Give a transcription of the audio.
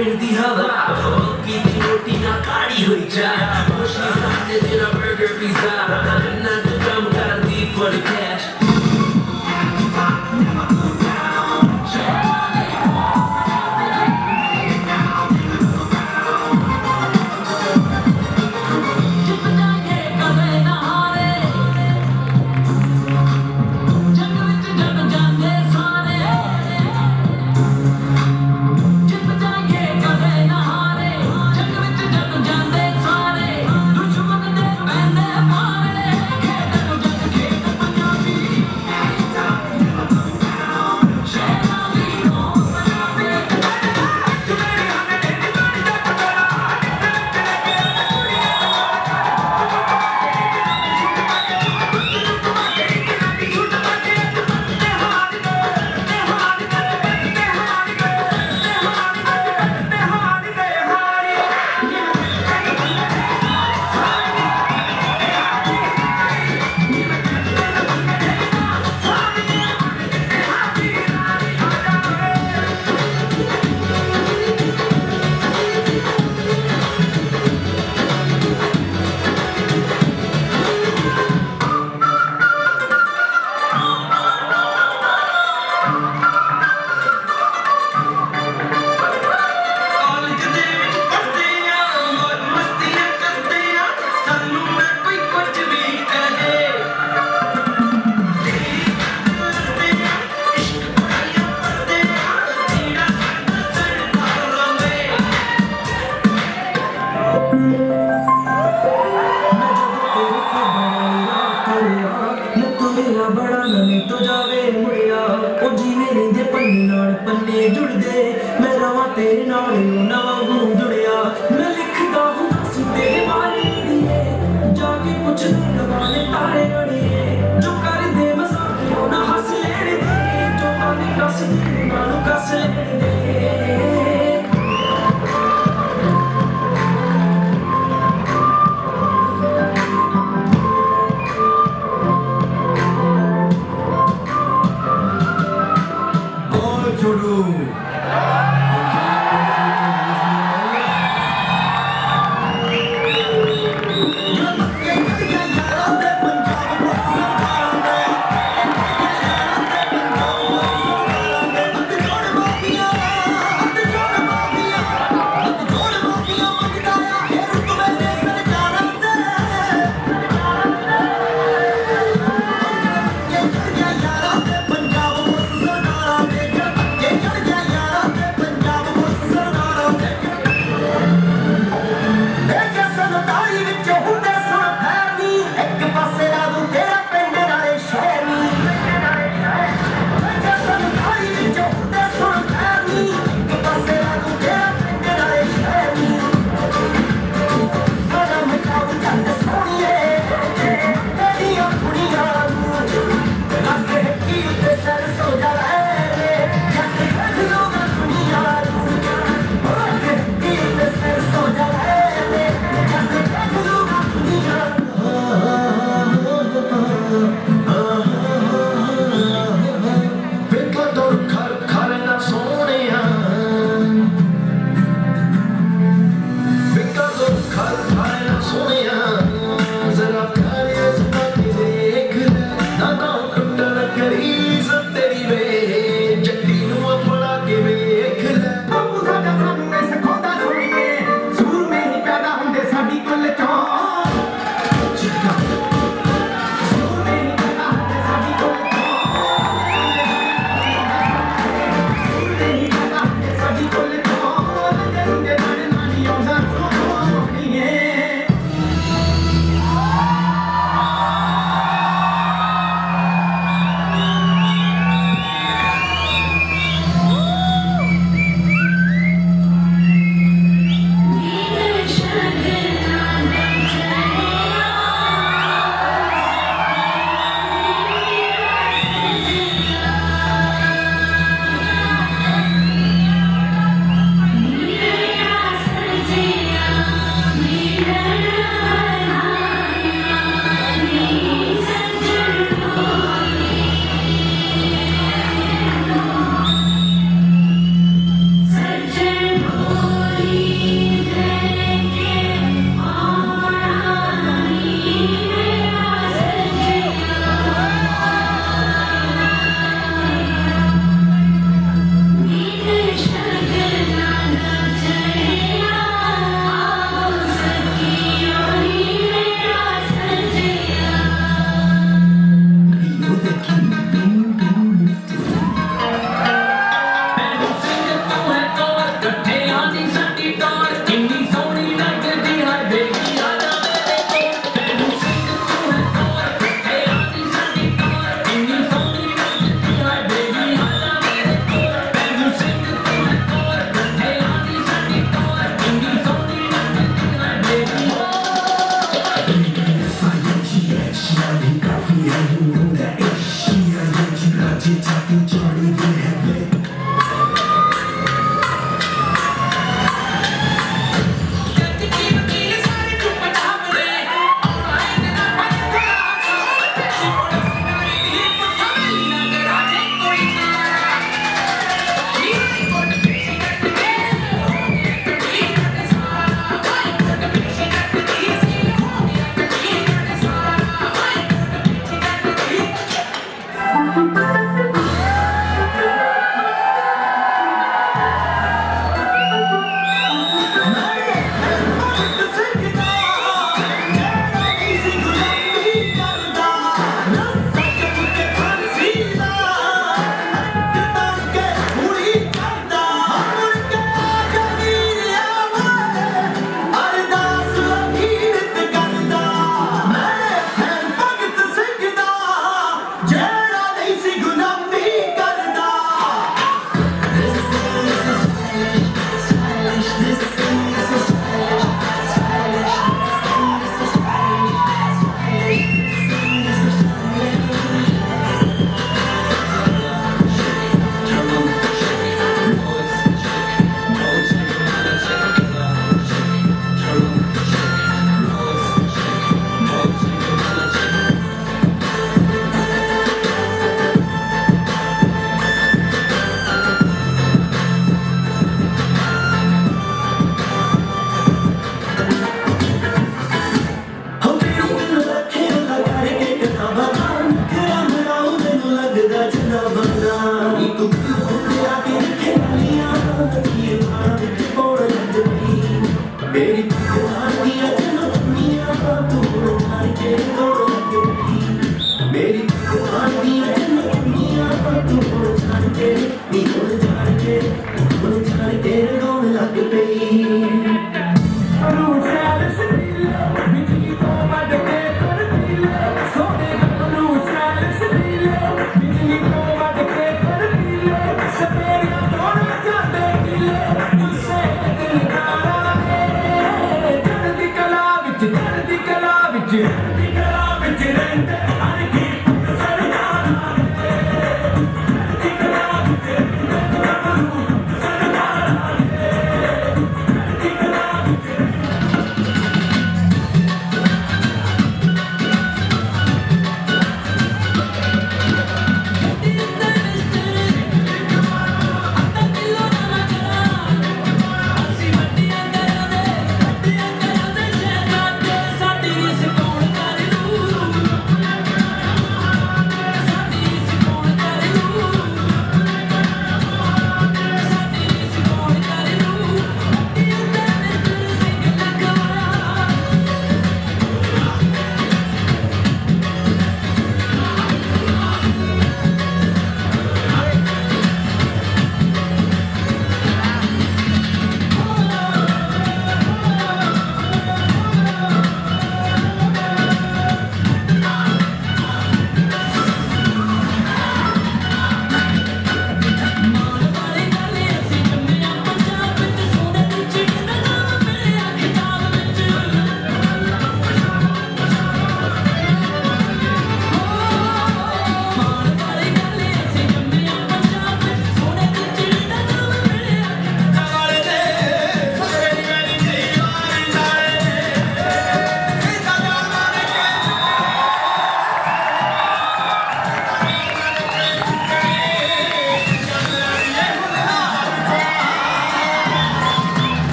perdi ralar O que tem rotina cari ruim já Hoje sabe ter a burger pisar